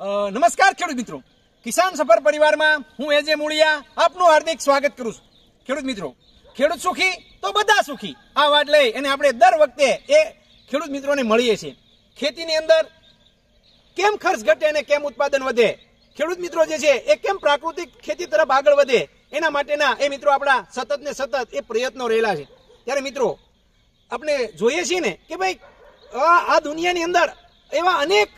નમસ્કાર ખેડૂત મિત્રો. કિસાન સફર પરિવારમાં હું એજે મૂળિયા આપનું હાર્દિક સ્વાગત કરું છું. ખેડૂત મિત્રો, ખેડૂત સુખી તો બધા સુખી. આ વાત લઈ અને આપણે દર વખતે એ ખેડૂત મિત્રોને મળીએ છીએ. ખેતીની અંદર કેમ ખર્ચ ઘટે અને કેમ ઉત્પાદન વધે? ખેડૂત મિત્રો જે છે, એ કેમ પ્રાકૃતિક ખેતી તરફ આગળ વધે? એના માટેના એ મિત્રો આપણા સતત ને સતત એ પ્રયત્નો રહેલા છે. ત્યારે મિત્રો, આપણે જોઈએ છીએ ને કે ભાઈ આ દુનિયાની અંદર એવા અનેક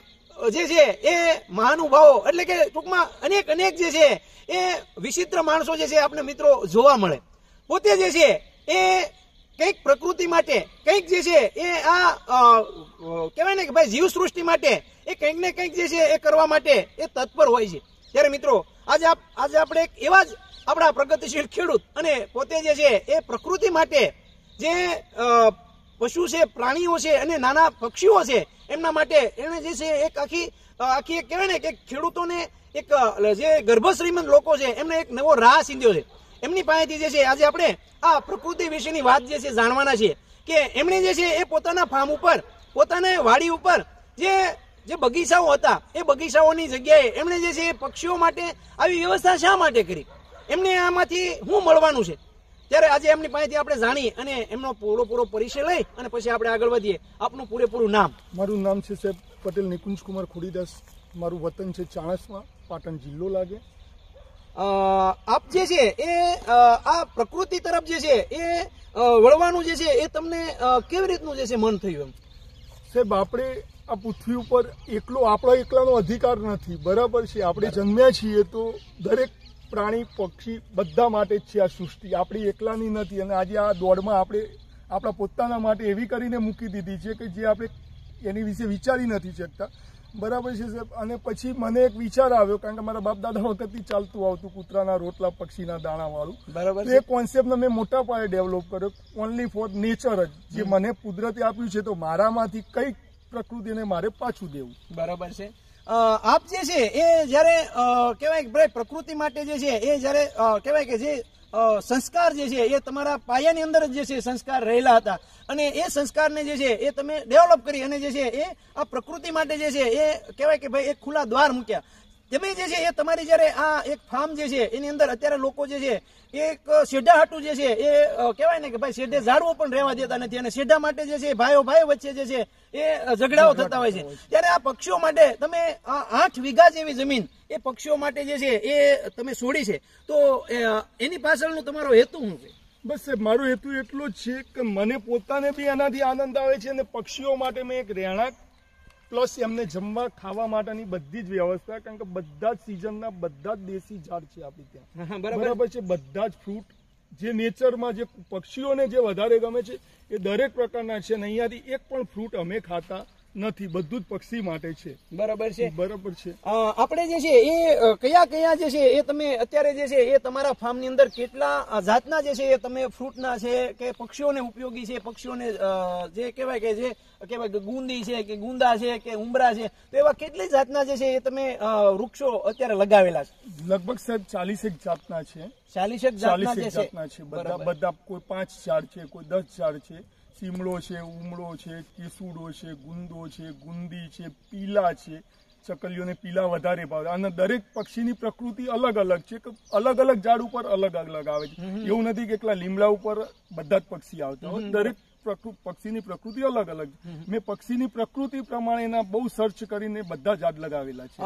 જે છે, એ મહાનુભાવો, એટલે કે ટૂંકમાં અનેક અનેક જે છે, એ વિચિત્ર માણસો જે છે આપણે મિત્રો જોવા મળે. પોતે જે છે, એ કંઈક પ્રકૃતિ માટે, કંઈક જે છે, એ આ કહેવાય ને કે ભાઈ જીવ સૃષ્ટિ માટે, એ કંઈક ને કંઈક જે છે, એ કરવા માટે એ તત્પર હોય છે. ત્યારે મિત્રો, આજે આજે આપણે એક એવા જ આપણા પ્રગતિશીલ ખેડૂત અને પોતે જે છે, એ પ્રકૃતિ માટે જે પશુ છે, પ્રાણીઓ છે અને નાના પક્ષીઓ છે, એમના માટે એણે જે છે એક આખી આખી એક કહેવાય ને કે ખેડૂતોને એક જે ગર્ભશ્રીમંત લોકો છે, એમને એક નવો રાહ સીંધ્યો છે. એમની પાસેથી જે છે, આજે આપણે આ પ્રકૃતિ વિશેની વાત જે છે જાણવાના છીએ કે એમણે જે છે એ પોતાના ફાર્મ ઉપર, પોતાના વાડી ઉપર જે જે બગીચાઓ હતા, એ બગીચાઓની જગ્યાએ એમણે જે છે એ પક્ષીઓ માટે આવી વ્યવસ્થા શા માટે કરી? એમને આમાંથી શું મળવાનું છે? ત્યારે આજે એમની પાસેથી આપણે જાણીએ અને એમનો પૂરો પૂરો પરિચય લઈ અને પછી આપણે આગળ વધીએ. આપનું પૂરેપૂરું નામ? મારું નામ છે સાહેબ પટેલ નિકુંજ કુમાર ખોડીદાસ. મારું વતન છે ચાણસમાં પાટણ જિલ્લો લાગે. આપ જે છે એ આ પ્રકૃતિ તરફ જે છે એ વળવાનું જે છે એ તમને કેવી રીતનું જે છે મન થયું એમ? સાહેબ આપણે આ પૃથ્વી ઉપર એકલો આપણા એકલાનો અધિકાર નથી. બરાબર છે આપણે જન્મ્યા છીએ તો દરેક પ્રાણી પક્ષી બધા માટે જ છે આ સૃષ્ટિ. આપણી એકલાની નથી અને આજે આ દોડમાં આપણે આપણા પોતાના માટે એવી કરીને મૂકી દીધી છે કે જે આપણે એની વિશે વિચારી નથી શકતા. બરાબર છે સાહેબ? અને પછી મને એક વિચાર આવ્યો કારણ કે મારા બાપ દાદા વખતથી ચાલતું આવતું કૂતરાના રોટલા પક્ષીના દાણા વાળું બરાબર એ કોન્સેપ્ટને મેં મોટા પાયે ડેવલપ કર્યો ઓનલી ફોર નેચર જ. જે મને કુદરતે આપ્યું છે તો મારામાંથી કઈ પ્રકૃતિને મારે પાછું દેવું. બરાબર છે. આપ જે છે, એ જ્યારે કહેવાય પ્રકૃતિ માટે જે છે, એ જ્યારે કહેવાય કે જે સંસ્કાર જે છે, એ તમારા પાયાની અંદર જે છે, સંસ્કાર રહેલા હતા. અને એ સંસ્કારને જે છે, એ તમે ડેવલપ કરી અને જે છે, એ આ પ્રકૃતિ માટે જે છે, એ કહેવાય કે ભાઈ એક ખુલ્લા દ્વાર મૂક્યા. તમે જે છે એ તમારી જ્યારે આ એક ફાર્મ જે છે, એની અંદર અત્યારે લોકો જે છે, એક શેઢા હાટું જે છે એ કહેવાય ને કે ભાઈ શેઢે ઝાડવો પણ રહેવા દેતા નથી અને શેઢા માટે જે છે ભાઈઓ ભાઈ વચ્ચે જે છે એ ઝઘડાઓ થતા હોય છે. ત્યારે આ પક્ષીઓ માટે તમે આઠ વીઘા જેવી જમીન એ પક્ષીઓ માટે જે છે એ તમે છોડી છે. તો એની પાછળનો તમારો હેતુ શું છે? બસ મારો હેતુ એટલો જ છે કે મને પોતાને બી એનાથી આનંદ આવે છે અને પક્ષીઓ માટે મેં એક રહેણાંક પ્લસ એમને જમવા ખાવા માટેની બધી જ વ્યવસ્થા કારણ કે બધા જ સિઝનના બધા જ દેશી ઝાડ છે આપણી ત્યાં. બરાબર. છે બધા જ ફ્રૂટ જે નેચરમાં જે પક્ષીઓને જે વધારે ગમે છે એ દરેક પ્રકારના છે અને અહીંયાથી એક પણ ફ્રૂટ અમે ખાતા નથી બધું જ પક્ષી માટે છે. બરાબર છે. બરાબર છે. આપણે જે છે એ કયા કયા જે છે એ તમે અત્યારે જે છે એ તમારા ફાર્મની અંદર કેટલા જાતના જે છે એ તમે ફ્રૂટના છે કે પક્ષીઓને ઉપયોગી છે પક્ષીઓને જે કહેવાય કે જે કહેવાય કે ગુંદી છે કે ગુંદા છે કે ઉંબરા છે તો એવા કેટલી જાતના જે છે એ તમે વૃક્ષો અત્યારે લગાવેલા છે? લગભગ સાહેબ ચાલીસેક જાતના છે. ચાલીસેક જાતના છે. જાતના છે. બધા બરાબર. બધા કોઈ પાંચ ઝાડ છે કોઈ દસ ઝાડ છે. સીમડો છે ઉમળો છે કેસુડો છે ગુંદો છે ગુંદી છે પીલા છે. ચકલીઓને પીલા વધારે ભાવે. અને દરેક પક્ષીની પ્રકૃતિ અલગ અલગ છે. કે અલગ અલગ ઝાડ ઉપર અલગ અલગ આવે છે. એવું નથી કે એકલા લીમડા ઉપર બધા જ પક્ષી આવતા હોય. દરેક પક્ષીની પ્રકૃતિ અલગ અલગ છે. મેં પક્ષીની પ્રકૃતિ પ્રમાણે એના બહુ સર્ચ કરીને બધા ઝાડ લગાવેલા છે.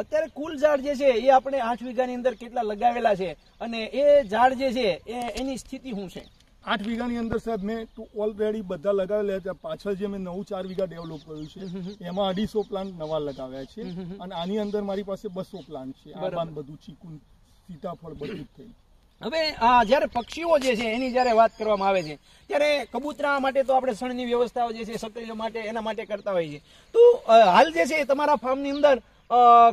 અત્યારે કુલ ઝાડ જે છે એ આપણે આઠ વીઘાની અંદર કેટલા લગાવેલા છે? અને એ ઝાડ જે છે એ એની સ્થિતિ શું છે? આઠ વીઘાની અંદર સાહેબ મેં ઓલરેડી બધા લગાવેલા છે. પાછળ જે મેં નવું ચાર વીઘા ડેવલપ કર્યું છે એમાં અઢીસો પ્લાન્ટ નવા લગાવ્યા છે. અને આની અંદર મારી પાસે બસો પ્લાન્ટ છે. આ બાન બધું ચીકુન સીતાફળ બધું જ થઈ. હવે આ જ્યારે પક્ષીઓ જે છે એની જ્યારે વાત કરવામાં આવે છે ત્યારે કબૂતરા માટે તો આપણે શણની વ્યવસ્થાઓ જે છે સક્રિય માટે એના માટે કરતા હોઈએ છીએ તો હાલ જે છે તમારા ફાર્મની અંદર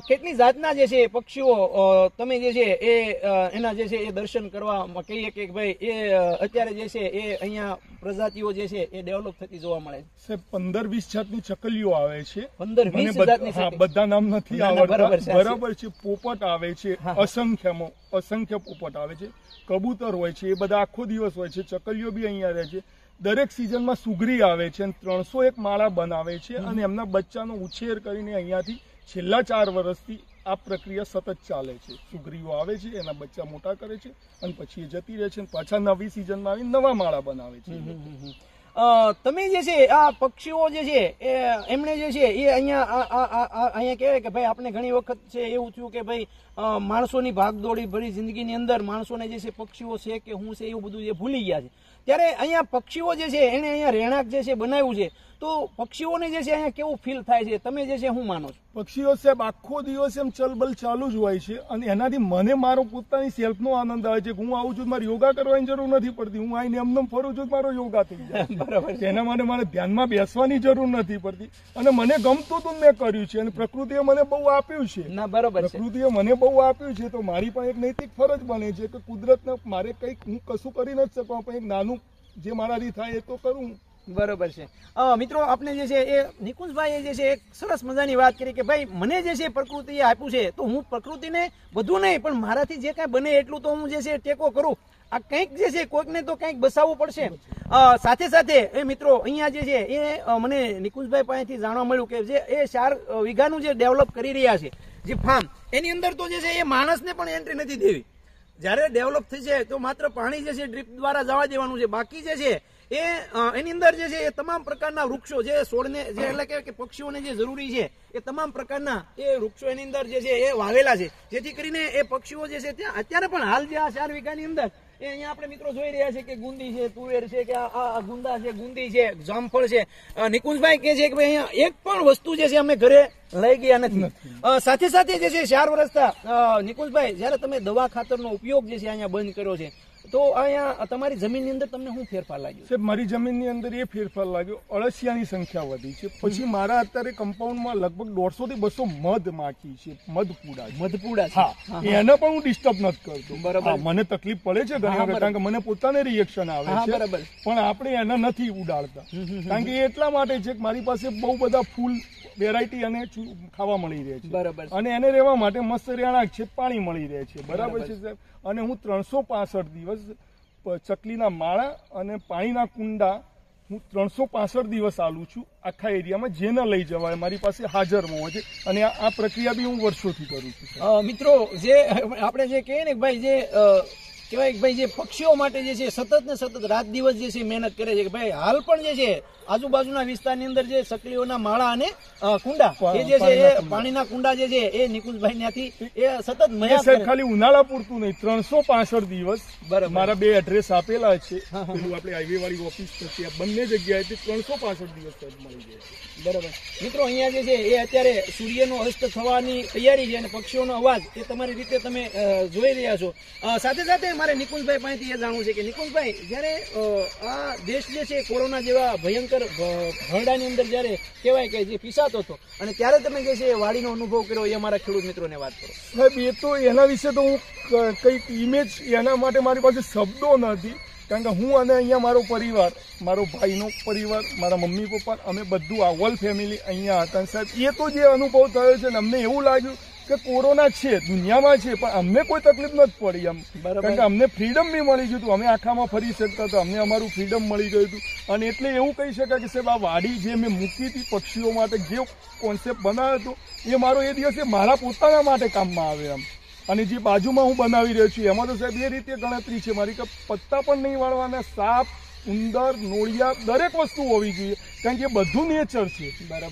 કેટલી જાતના જે છે પક્ષીઓ તમે જે છે એ એના જે છે એ દર્શન કરવા કહીએ કે ભાઈ એ અત્યારે જે છે એ અહીંયા પ્રજાતિઓ જે છે એ ડેવલપ થતી જોવા મળે છે. પંદર વીસ જાતની ચકલીઓ આવે છે. પંદર વીસ જાતની બધા નામ નથી બરાબર છે, આવડતા બરાબર છે પોપટ આવે છે. અસંખ્યમાં અસંખ્ય પોપટ આવે છે. કબૂતર હોય છે એ બધા આખો દિવસ હોય છે ચકલીઓ બી અહીંયા રહે છે. દરેક સિઝનમાં સુગરી આવે છે અને ત્રણસો એક માળા બનાવે છે અને એમના બચ્ચાનો ઉછેર કરીને અહીંયાથી છેલ્લા ચાર વર્ષથી આ પ્રક્રિયા સતત ચાલે છે. સુગ્રીઓ આવે છે, એના બચ્ચા મોટા કરે છે અને પછી એ જતી રહે છે પાછા નવી સિઝનમાં આવી નવા માળા બનાવે છે. તમે જે છે, આ પક્ષીઓ જે છે એમણે જે છે, એ અહીંયા અહીંયા કહેવાય કે ભાઈ આપણે ઘણી વખત છે એવું થયું કે ભાઈ માણસોની ભાગદોડી ભરી જિંદગીની અંદર માણસોને જે છે, પક્ષીઓ છે કે હું છે એવું બધું જે ભૂલી ગયા છે. ત્યારે અહીંયા પક્ષીઓ જે છે, એને અહીંયા રહેણાંક જે છે, બનાવ્યું છે. તો પક્ષીઓને જે છે અહીંયા કેવું ફીલ થાય છે? તમે જે છે હું માનો છો? પક્ષીઓ સાહેબ આખો દિવસ એમ ચલબલ ચાલુ જ હોય છે અને એનાથી મને મારો પોતાની સેલ્ફનો આનંદ આવે છે કે હું આવું છું મારે યોગા કરવાની જરૂર નથી પડતી. હું આઈને એમને ફરું છું મારો યોગા થઈ જાય. બરાબર છે. એના માટે મારે ધ્યાનમાં બેસવાની જરૂર નથી પડતી. અને મને ગમતું તું મેં કર્યું છે અને પ્રકૃતિએ મને બહુ આપ્યું છે. ના બરાબર પ્રકૃતિએ મને બહુ આપ્યું છે તો મારી પણ એક નૈતિક ફરજ બને છે કે કુદરતને મારે કંઈક હું કશું કરી નથી શકવા પણ એક નાનું જે મારાથી થાય એ તો કરું બરોબર છે. મિત્રો આપણે જે છે એ નિકુંજભાઈએ જે છે એક સરસ મજાની વાત કરી કે, ભાઈ, મને જે છે પ્રકૃતિએ આપ્યું છે, તો હું પ્રકૃતિને બધું નહીં, પણ મારાથી જે કાંઈ બને એટલું તો હું જે છે ટેકો કરું. આ કંઈક જે છે કોઈકને તો કંઈક બસાવવું પડશે. સાથે સાથે, એ મિત્રો, અહીંયા જે છે એ મને નિકુંજભાઈ પાસેથી જાણવા મળ્યું કે જે એ ચાર વીઘાનું જે ડેવલપ કરી રહ્યા છે, જે ફાર્મ એની અંદર તો જે છે એ માણસને પણ એન્ટ્રી નથી દેવી. જ્યારે ડેવલપ થશે તો માત્ર પાણી જે છે ડ્રીપ દ્વારા જવા દેવાનું છે. બાકી જે છે એ એની અંદર જે છે એ તમામ પ્રકારના વૃક્ષો જે છોડને જે એટલે કે પક્ષીઓને જે જરૂરી છે એ તમામ પ્રકારના એ વૃક્ષો એની અંદર જે છે એ વાવેલા છે. જેથી કરીને એ પક્ષીઓ જે છે ત્યાં અત્યારે પણ હાલ જે આ ચાર વીઘાની અંદર એ અહીંયા આપણે મિત્રો જોઈ રહ્યા છે કે ગુંદી છે તુવેર છે કે આ- ગુંદા છે ગુંદી છે જામફળ છે. નિકુંજભાઈ કે છે કે ભાઈ અહીંયા એક પણ વસ્તુ જે છે અમે ઘરે લઈ ગયા નથી. સાથે સાથે જે છે ચાર વર્ષતા નિકુંજભાઈ જ્યારે તમે દવા ખાતરનો ઉપયોગ જે છે અહીંયા બંધ કર્યો છે તો અહીંયા તમારી જમીનની અંદર તમને શું ફેરફાર લાગ્યો? સાહેબ મારી જમીનની અંદર એ ફેરફાર લાગ્યો. અળસિયાની સંખ્યા વધી છે. પછી મારા અત્યારે કમ્પાઉન્ડમાં લગભગ દોઢસો થી બસો મધ માખી છે. મધપુડા મધપુડા હા. એને પણ હું ડિસ્ટર્બ નથી કરતો. બરાબર. મને તકલીફ પડે છે ઘણી વખત કારણ કે મને પોતાને રિએક્શન આવે છે. બરાબર. પણ આપણે એને નથી ઉડાડતા. કારણ કે એટલા માટે છે કે મારી પાસે બહુ બધા ફૂલ વેરાયટી અને ખાવા મળી રહે છે. બરાબર. અને એને રહેવા માટે મસ્ત રહેણાંક છે પાણી મળી રહે છે. બરાબર છે સાહેબ? અને હું ત્રણસો પાસઠ દિવસ ચકલીના માળા અને પાણીના કુંડા હું ત્રણસો પાસઠ દિવસ આલું છું આખા એરિયામાં જેને લઈ જવાય, મારી પાસે હાજરમાં હોય છે અને આ પ્રક્રિયા બી હું વર્ષોથી કરું છું મિત્રો, જે આપણે જે કહીએ ને ભાઈ જે કહેવાય કે ભાઈ જે પક્ષીઓ માટે જે છે સતત ને સતત રાત દિવસ જે છે મહેનત કરે છે કે ભાઈ હાલ પણ જે છે આજુબાજુના વિસ્તારની અંદર જે સકલીઓના માળા અને કુંડા એ જે છે એ. પાણીના કુંડા જે છે એ નિકુંજભાઈ ત્યાંથી એ સતત કરે. ખાલી ઉનાળા પૂરતું નહીં ત્રણસો પાસઠ દિવસ બરાબર. મારા બે એડ્રેસ આપેલા છે પેલું આપણે હાઈવે વાળી ઓફિસ છે આ બંને જગ્યાએથી ત્રણસો પાસઠ દિવસ મળી જાય છે બરાબર મિત્રો અહીંયા જે છે એ અત્યારે સૂર્યનો અસ્ત થવાની તૈયારી છે અને પક્ષીઓનો અવાજ એ તમારી રીતે તમે જોઈ રહ્યા છો સાથે સાથે મારે નિકુંજભાઈ પાસેથી એ જાણવું છે કે નિકુંજભાઈ, જ્યારે આ દેશ જે છે કોરોના જેવા ભયંકર ભરડાની અંદર જ્યારે કહેવાય કે જે પીસાતો હતો, અને ત્યારે તમે કહે છે વાડીનો અનુભવ કર્યો એ મારા ખેડૂત મિત્રોને વાત કરો. સાહેબ, એ તો એના વિશે તો હું કંઈક ઇમેજ એના માટે મારી પાસે શબ્દો નથી કારણ કે હું અને અહીંયા મારો પરિવાર, મારો ભાઈનો પરિવાર, મારા મમ્મી પપ્પા, અમે બધું આ ફેમિલી અહીંયા હતા. સાહેબ, એ તો જે અનુભવ થયો છે ને, અમને એવું લાગ્યું કે કોરોના છે દુનિયામાં છે પણ અમને કોઈ તકલીફ નથી પડી એમ. બરાબર. કારણ કે અમને ફ્રીડમ બી મળી ગયું હતું. અમે આખામાં ફરી શકતા હતા. અમને અમારું ફ્રીડમ મળી ગયું હતું. અને એટલે એવું કહી શકાય કે સાહેબ આ વાડી જે મેં મૂકી હતી પક્ષીઓ માટે જે કોન્સેપ્ટ બનાવ્યો હતો એ મારો એ દિવસે મારા પોતાના માટે કામમાં આવે એમ. અને જે બાજુમાં હું બનાવી રહ્યો છું એમાં તો સાહેબ એ રીતે ગણતરી છે. મારી કે પત્તા પણ નહીં વાળવાના સાપ ઉંદર નોળિયા દરેક વસ્તુ હોવી જોઈએ. કારણ કે બધું નેચર છે.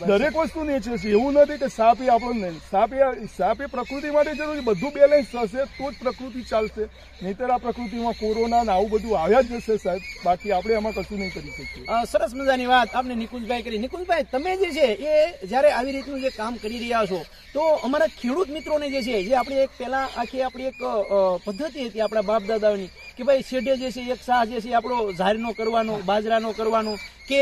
દરેક વસ્તુ નેચર છે. એવું નથી કે સાપ એ આપણો નહીં સાપ એ સાપ એ પ્રકૃતિ માટે જરૂરી. બધું બેલેન્સ થશે તો જ પ્રકૃતિ ચાલશે. નહીતર આ પ્રકૃતિમાં કોરોના ને આવું બધું આવ્યા જ જશે સાહેબ. બાકી આપણે એમાં કશું નહીં કરી શકીએ. સરસ મજાની વાત આપણે નિકુંજભાઈ કરી. નિકુંજભાઈ તમે જે છે એ જ્યારે આવી રીતનું જે કામ કરી રહ્યા છો તો અમારા ખેડૂત મિત્રોને જે છે જે આપણી એક પહેલા આખી આપણી એક પદ્ધતિ હતી આપણા બાપ દાદાઓની કે ભાઈ શેઢે જે છે, એક શાહ જે છે, આપણો ઝારીનો કરવાનો, બાજરાનો કરવાનો, કે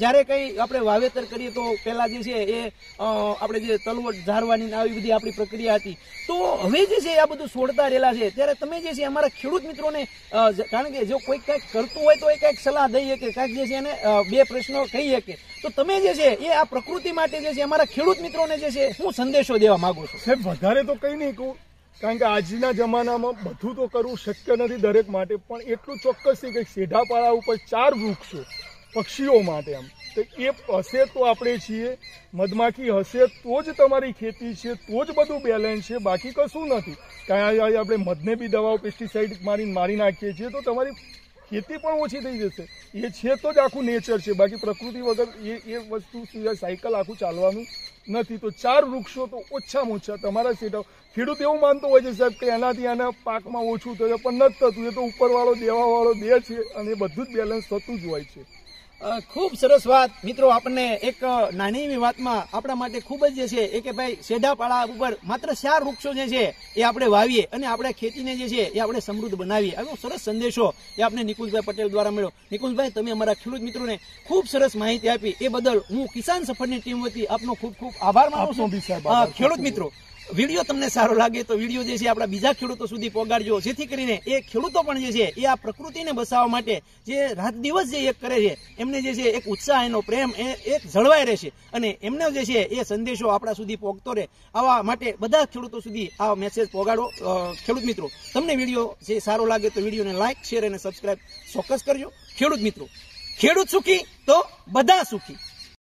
જ્યારે કંઈ આપણે વાવેતર કરીએ તો પહેલાં જે છે એ આપણે જે તલવટ ઝારવાની આવી બધી આપણી પ્રક્રિયા હતી. તો હવે જે છે આ બધું છોડતા રહેલા છે. ત્યારે તમે જે છે અમારા ખેડૂત મિત્રોને કારણ કે જો કોઈ કંઈક કરતું હોય તો એ કંઈક સલાહ દઈએ કે કાંઈક જે છે એને બે પ્રશ્નો કહી શકે. તો તમે જે છે એ આ પ્રકૃતિ માટે જે છે અમારા ખેડૂત મિત્રોને જે છે શું સંદેશો દેવા માંગો છો? સાહેબ, વધારે તો કંઈ નહીં કહું. કારણ કે આજના જમાનામાં બધું તો કરવું શક્ય નથી દરેક માટે, પણ એટલું ચોક્કસ છે કે સેઢાપાળા ઉપર ચાર વૃક્ષો, પક્ષીઓ માટે એમ. તો એ હશે તો આપણે છીએ, મધમાખી હશે તો જ તમારી ખેતી છે, તો જ બધું બેલેન્સ છે, બાકી કશું નથી. કાંઈ આપણે મધને બી દવાઓ પેસ્ટિસાઇડ મારી મારી નાખીએ છીએ તો તમારી ખેતી પણ ઓછી થઈ જશે. એ છે તો જ આખું નેચર છે. બાકી પ્રકૃતિ વગર એ એ વસ્તુ સાયકલ આખું ચાલવાનું નથી, તો ચાર વૃક્ષો તો ઓછામાં ઓછા તમારા સેટ ખેડૂત એવું માનતો હોય છે સાહેબ કે એનાથી આના પાકમાં ઓછું થયું પણ નથી થતું. એ તો ઉપરવાળો, દેવાવાળો દે છે અને બધું જ બેલેન્સ થતું જ હોય છે. ખૂબ સરસ વાત. મિત્રો આપણને એક નાની એવી વાતમાં આપણા માટે ખૂબ જ જે છે એ કે ભાઈ શેઢાપાળા ઉપર માત્ર ચાર વૃક્ષો જે છે એ આપણે વાવીએ અને આપણે ખેતીને જે છે એ આપણે સમૃદ્ધ બનાવીએ. આવો સરસ સંદેશો એ આપણે નિકુંજભાઈ પટેલ દ્વારા મળ્યો. નિકુંજભાઈ તમે અમારા ખેડૂત મિત્રોને ખૂબ સરસ માહિતી આપી. એ બદલ હું કિસાન સફરની ટીમ વતી આપનો ખૂબ ખૂબ આભાર માનું છું. ખેડૂત મિત્રો વીડિયો તમને સારો લાગે તો વીડિયો જે છે આપણા બીજા ખેડૂતો સુધી પહોંચાડજો જેથી કરીને એ ખેડૂતો પણ જે છે એ આ પ્રકૃતિને બચાવવા માટે જે રાત દિવસ જે એક કરે છે, એમને જે છે એક ઉત્સાહ, એનો પ્રેમ, એ એક જળવાઈ રહેશે. અને એમને જે છે એ સંદેશો આપણા સુધી પહોંચતો રહે. આવા માટે બધા ખેડૂતો સુધી આ મેસેજ પહોંચાડો ખેડૂત મિત્રો, તમને વીડિયો જે સારો લાગે તો વિડીયોને લાઇક શેર અને સબસ્ક્રાઇબ ચોક્કસ કરજો. ખેડૂત મિત્રો, ખેડૂત સુખી તો બધા સુખી.